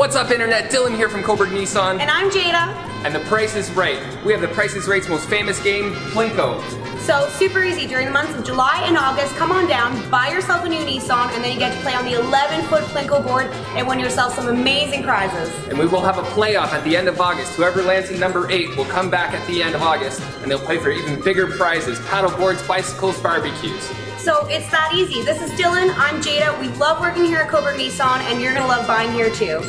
What's up, Internet? Dylan here from Cobourg Nissan. And I'm Jada. And the price is right. We have the Price is Right's most famous game, Plinko. So super easy. During the months of July and August, come on down, buy yourself a new Nissan, and then you get to play on the 11-foot Plinko board and win yourself some amazing prizes. And we will have a playoff at the end of August. Whoever lands in number eight will come back at the end of August, and they'll play for even bigger prizes: paddle boards, bicycles, barbecues. So it's that easy. This is Dylan. I'm Jada. We love working here at Cobourg Nissan, and you're gonna love buying here too.